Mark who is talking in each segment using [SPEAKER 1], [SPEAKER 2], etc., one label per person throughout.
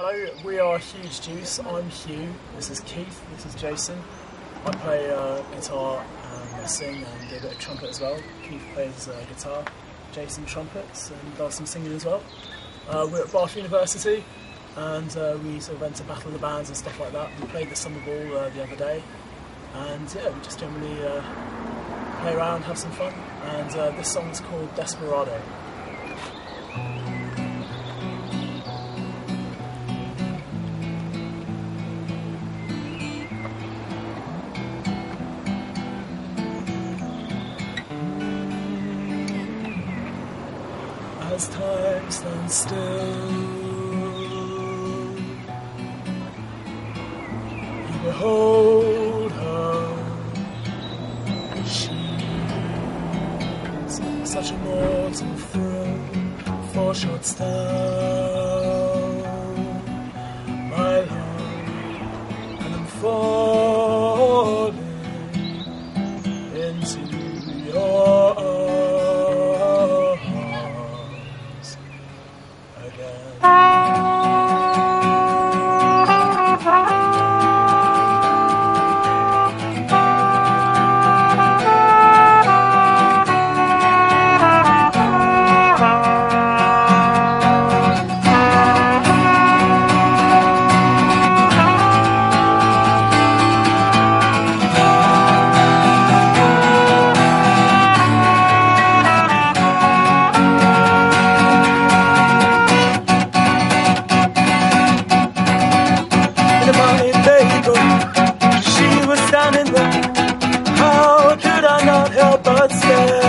[SPEAKER 1] Hello, we are Huge Juice. I'm Hugh. This is Keith. This is Jason. I play uh, guitar and sing and do a bit of trumpet as well. Keith plays uh, guitar, Jason trumpets and does some singing as well. Uh, we're at Bath University and uh, we sort of went to Battle of the Bands and stuff like that. We played the Summer Ball uh, the other day and yeah, we just generally uh, play around, have some fun. And this song's called Desperado. As time stands still. You behold her, she's such a mortal thrill for short stone, my label. She was standing there. How could I not help but stare?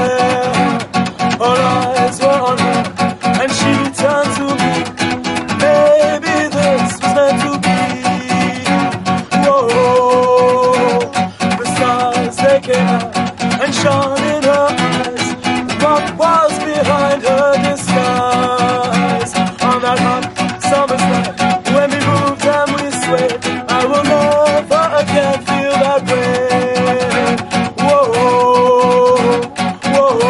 [SPEAKER 1] Never again feel that way. Whoa, whoa.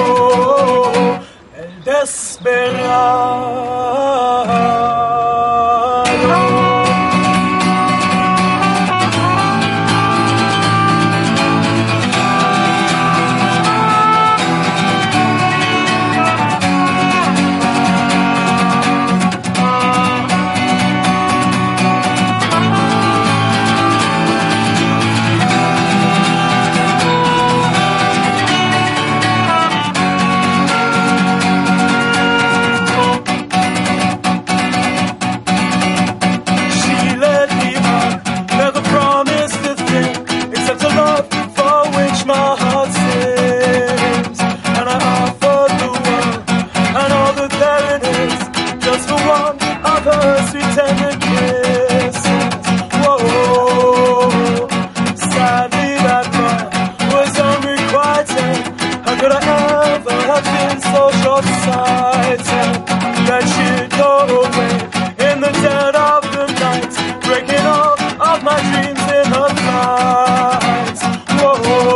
[SPEAKER 1] Short-sighted that away in the dead of the night, breaking all of my dreams in her flight. Whoa, whoa.